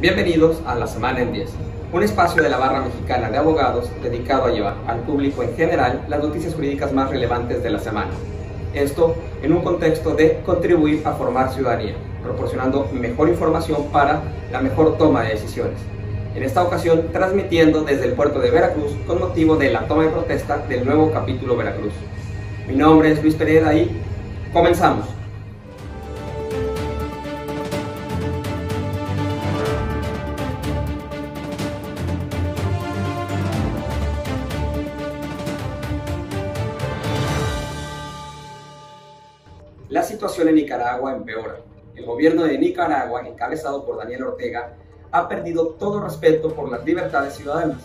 Bienvenidos a La Semana en 10, un espacio de la barra mexicana de abogados dedicado a llevar al público en general las noticias jurídicas más relevantes de la semana. Esto en un contexto de contribuir a formar ciudadanía, proporcionando mejor información para la mejor toma de decisiones. En esta ocasión transmitiendo desde el puerto de Veracruz con motivo de la toma de protesta del nuevo capítulo Veracruz. Mi nombre es Luis Pereira y comenzamos. En Nicaragua empeora. El gobierno de Nicaragua, encabezado por Daniel Ortega, ha perdido todo respeto por las libertades ciudadanas.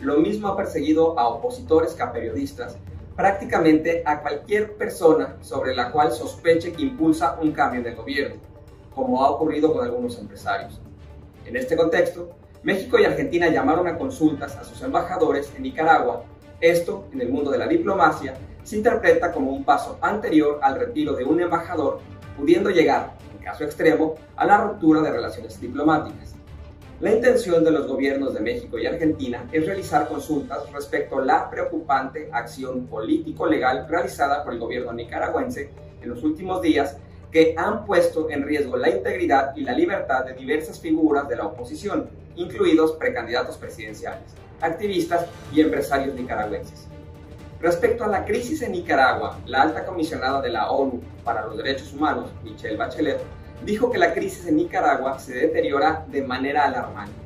Lo mismo ha perseguido a opositores que a periodistas, prácticamente a cualquier persona sobre la cual sospeche que impulsa un cambio en el gobierno, como ha ocurrido con algunos empresarios. En este contexto, México y Argentina llamaron a consultas a sus embajadores en Nicaragua. Esto, en el mundo de la diplomacia, se interpreta como un paso anterior al retiro de un embajador, pudiendo llegar, en caso extremo, a la ruptura de relaciones diplomáticas. La intención de los gobiernos de México y Argentina es realizar consultas respecto a la preocupante acción político-legal realizada por el gobierno nicaragüense en los últimos días que han puesto en riesgo la integridad y la libertad de diversas figuras de la oposición, incluidos precandidatos presidenciales, activistas y empresarios nicaragüenses. Respecto a la crisis en Nicaragua, la alta comisionada de la ONU para los Derechos Humanos, Michelle Bachelet, dijo que la crisis en Nicaragua se deteriora de manera alarmante.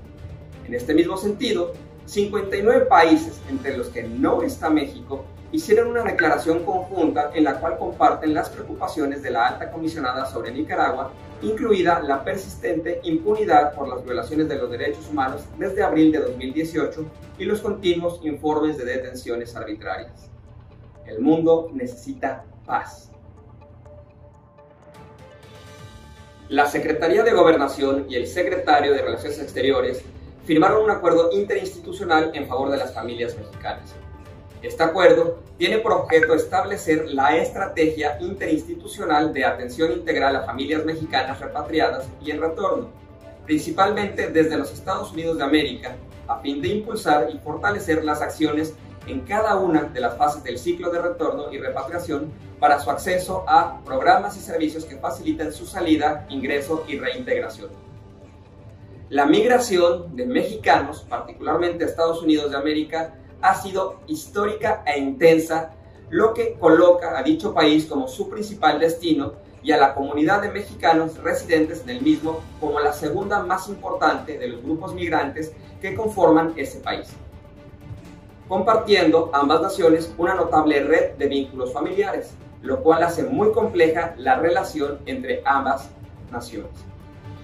En este mismo sentido, 59 países, entre los que no está México, hicieron una declaración conjunta en la cual comparten las preocupaciones de la alta comisionada sobre Nicaragua, incluida la persistente impunidad por las violaciones de los derechos humanos desde abril de 2018 y los continuos informes de detenciones arbitrarias. El mundo necesita paz. La Secretaría de Gobernación y el Secretario de Relaciones Exteriores firmaron un acuerdo interinstitucional en favor de las familias mexicanas. Este acuerdo tiene por objeto establecer la estrategia interinstitucional de atención integral a familias mexicanas repatriadas y en retorno, principalmente desde los Estados Unidos de América, a fin de impulsar y fortalecer las acciones en cada una de las fases del ciclo de retorno y repatriación para su acceso a programas y servicios que faciliten su salida, ingreso y reintegración. La migración de mexicanos, particularmente a Estados Unidos de América, ha sido histórica e intensa, lo que coloca a dicho país como su principal destino y a la comunidad de mexicanos residentes en el mismo como la segunda más importante de los grupos migrantes que conforman ese país compartiendo ambas naciones una notable red de vínculos familiares, lo cual hace muy compleja la relación entre ambas naciones.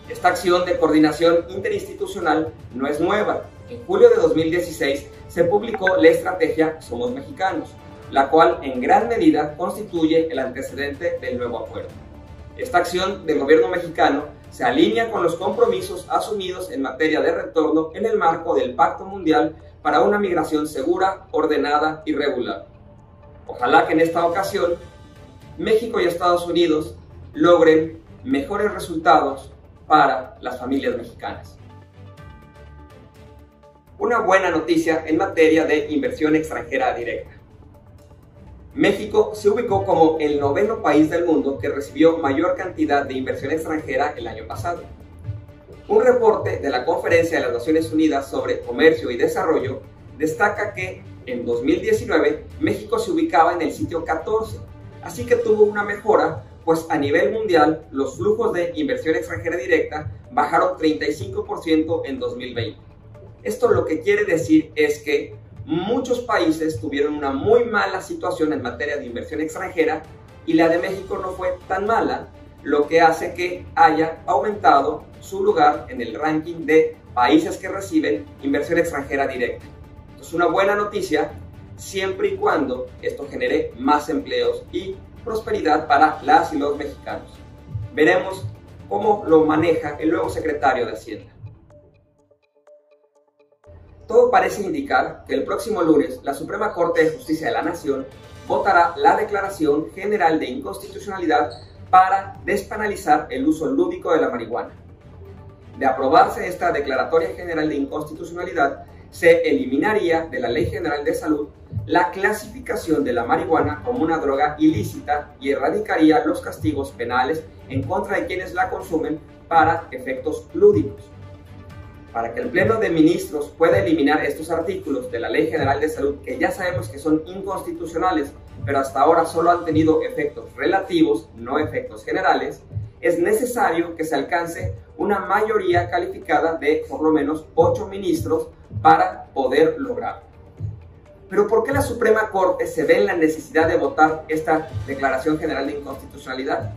Esta acción de coordinación interinstitucional no es nueva. En julio de 2016 se publicó la estrategia Somos Mexicanos, la cual en gran medida constituye el antecedente del nuevo acuerdo. Esta acción del gobierno mexicano se alinea con los compromisos asumidos en materia de retorno en el marco del Pacto Mundial para una migración segura, ordenada y regular. Ojalá que en esta ocasión México y Estados Unidos logren mejores resultados para las familias mexicanas. Una buena noticia en materia de inversión extranjera directa. México se ubicó como el noveno país del mundo que recibió mayor cantidad de inversión extranjera el año pasado un reporte de la Conferencia de las Naciones Unidas sobre Comercio y Desarrollo destaca que en 2019 México se ubicaba en el sitio 14, así que tuvo una mejora, pues a nivel mundial los flujos de inversión extranjera directa bajaron 35% en 2020. Esto lo que quiere decir es que muchos países tuvieron una muy mala situación en materia de inversión extranjera y la de México no fue tan mala, lo que hace que haya aumentado su lugar en el ranking de países que reciben inversión extranjera directa. es una buena noticia siempre y cuando esto genere más empleos y prosperidad para las y los mexicanos. Veremos cómo lo maneja el nuevo secretario de Hacienda. Todo parece indicar que el próximo lunes la Suprema Corte de Justicia de la Nación votará la Declaración General de Inconstitucionalidad para despenalizar el uso lúdico de la marihuana. De aprobarse esta Declaratoria General de Inconstitucionalidad, se eliminaría de la Ley General de Salud la clasificación de la marihuana como una droga ilícita y erradicaría los castigos penales en contra de quienes la consumen para efectos lúdicos. Para que el Pleno de Ministros pueda eliminar estos artículos de la Ley General de Salud, que ya sabemos que son inconstitucionales, pero hasta ahora solo han tenido efectos relativos, no efectos generales, es necesario que se alcance una mayoría calificada de por lo menos ocho ministros para poder lograrlo. Pero ¿por qué la Suprema Corte se ve en la necesidad de votar esta Declaración General de Inconstitucionalidad?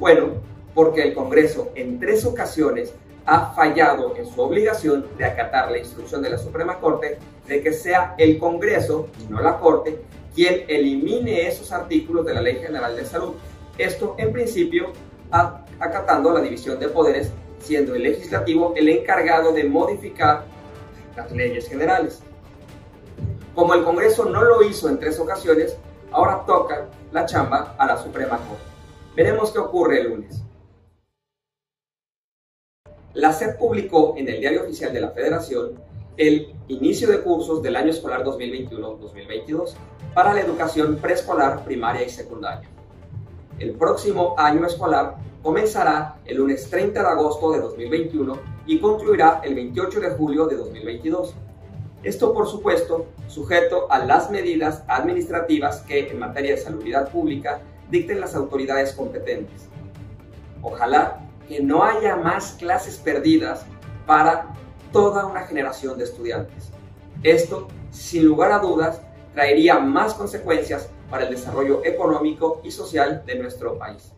Bueno, porque el Congreso en tres ocasiones ha fallado en su obligación de acatar la instrucción de la Suprema Corte de que sea el Congreso, y no la Corte, quien elimine esos artículos de la Ley General de Salud. Esto, en principio, acatando la división de poderes, siendo el legislativo el encargado de modificar las leyes generales. Como el Congreso no lo hizo en tres ocasiones, ahora toca la chamba a la Suprema Corte. Veremos qué ocurre el lunes. La SEP publicó en el Diario Oficial de la Federación el inicio de cursos del año escolar 2021-2022 para la educación preescolar, primaria y secundaria. El próximo año escolar comenzará el lunes 30 de agosto de 2021 y concluirá el 28 de julio de 2022. Esto, por supuesto, sujeto a las medidas administrativas que en materia de salubridad pública dicten las autoridades competentes. Ojalá que no haya más clases perdidas para toda una generación de estudiantes. Esto, sin lugar a dudas, traería más consecuencias para el desarrollo económico y social de nuestro país.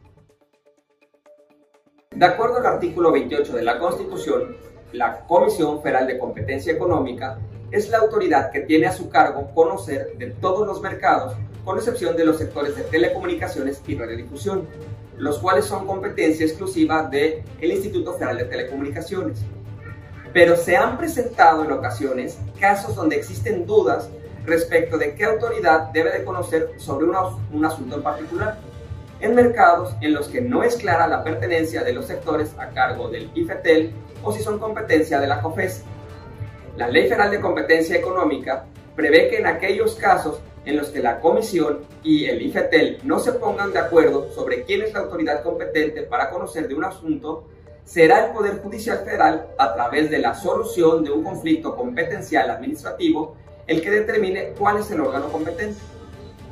De acuerdo al artículo 28 de la Constitución, la Comisión Federal de Competencia Económica es la autoridad que tiene a su cargo conocer de todos los mercados, con excepción de los sectores de telecomunicaciones y radiodifusión, los cuales son competencia exclusiva del Instituto Federal de Telecomunicaciones. Pero se han presentado en ocasiones casos donde existen dudas respecto de qué autoridad debe de conocer sobre un asunto en particular. En mercados en los que no es clara la pertenencia de los sectores a cargo del IFETEL o si son competencia de la COFES. La Ley Federal de Competencia Económica prevé que en aquellos casos en los que la Comisión y el IFETEL no se pongan de acuerdo sobre quién es la autoridad competente para conocer de un asunto, será el Poder Judicial Federal, a través de la solución de un conflicto competencial administrativo, el que determine cuál es el órgano competente.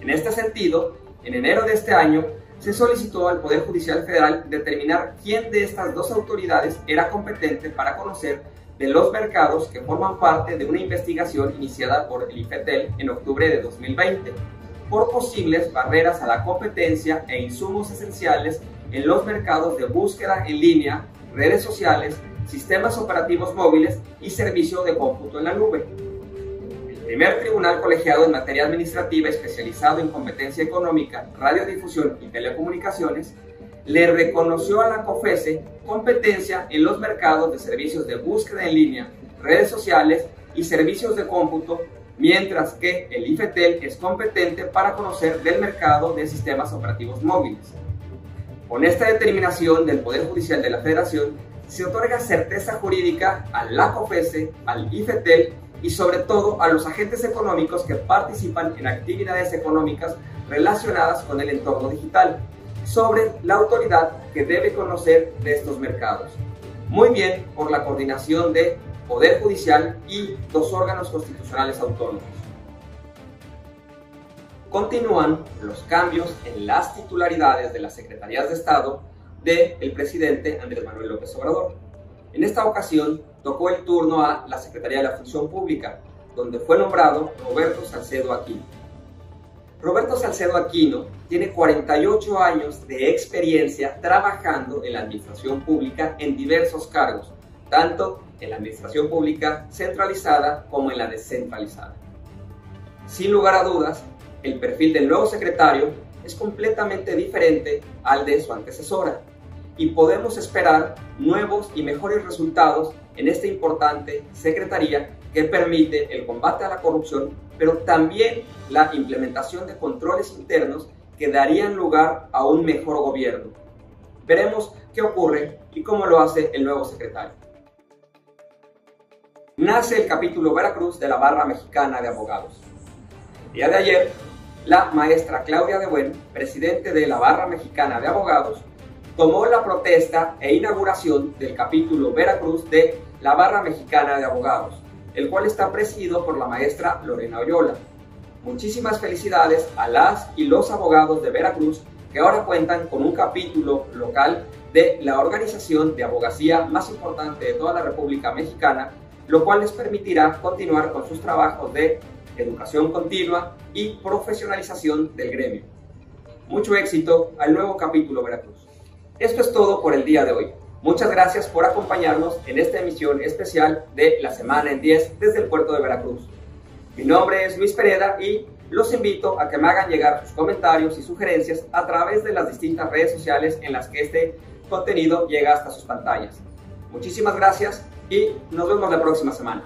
En este sentido, en enero de este año, se solicitó al Poder Judicial Federal determinar quién de estas dos autoridades era competente para conocer de los mercados que forman parte de una investigación iniciada por el IFETEL en octubre de 2020 por posibles barreras a la competencia e insumos esenciales en los mercados de búsqueda en línea, redes sociales, sistemas operativos móviles y servicio de cómputo en la nube. El primer tribunal colegiado en materia administrativa especializado en competencia económica, radiodifusión y telecomunicaciones le reconoció a la COFESE competencia en los mercados de servicios de búsqueda en línea, redes sociales y servicios de cómputo, mientras que el IFETEL es competente para conocer del mercado de sistemas operativos móviles. Con esta determinación del Poder Judicial de la Federación, se otorga certeza jurídica a la COFESE, al IFETEL y sobre todo a los agentes económicos que participan en actividades económicas relacionadas con el entorno digital, sobre la autoridad que debe conocer de estos mercados. Muy bien por la coordinación de Poder Judicial y dos órganos constitucionales autónomos. Continúan los cambios en las titularidades de las Secretarías de Estado del presidente Andrés Manuel López Obrador. En esta ocasión tocó el turno a la Secretaría de la Función Pública, donde fue nombrado Roberto Salcedo Aquino. Roberto Salcedo Aquino tiene 48 años de experiencia trabajando en la administración pública en diversos cargos, tanto en la administración pública centralizada como en la descentralizada. Sin lugar a dudas, el perfil del nuevo secretario es completamente diferente al de su antecesora y podemos esperar nuevos y mejores resultados en esta importante secretaría que permite el combate a la corrupción, pero también la implementación de controles internos que darían lugar a un mejor gobierno. Veremos qué ocurre y cómo lo hace el nuevo secretario. nace el capítulo Veracruz de la Barra Mexicana de Abogados. El día de ayer, la maestra Claudia de Buen, presidente de la Barra Mexicana de Abogados, tomó la protesta e inauguración del capítulo Veracruz de la Barra Mexicana de Abogados, el cual está presidido por la maestra Lorena Oyola. Muchísimas felicidades a las y los abogados de Veracruz que ahora cuentan con un capítulo local de la organización de abogacía más importante de toda la República Mexicana, lo cual les permitirá continuar con sus trabajos de educación continua y profesionalización del gremio. Mucho éxito al nuevo capítulo Veracruz. Esto es todo por el día de hoy. Muchas gracias por acompañarnos en esta emisión especial de La Semana en 10 desde el puerto de Veracruz. Mi nombre es Luis Pereda y los invito a que me hagan llegar sus comentarios y sugerencias a través de las distintas redes sociales en las que este contenido llega hasta sus pantallas. Muchísimas gracias y nos vemos la próxima semana.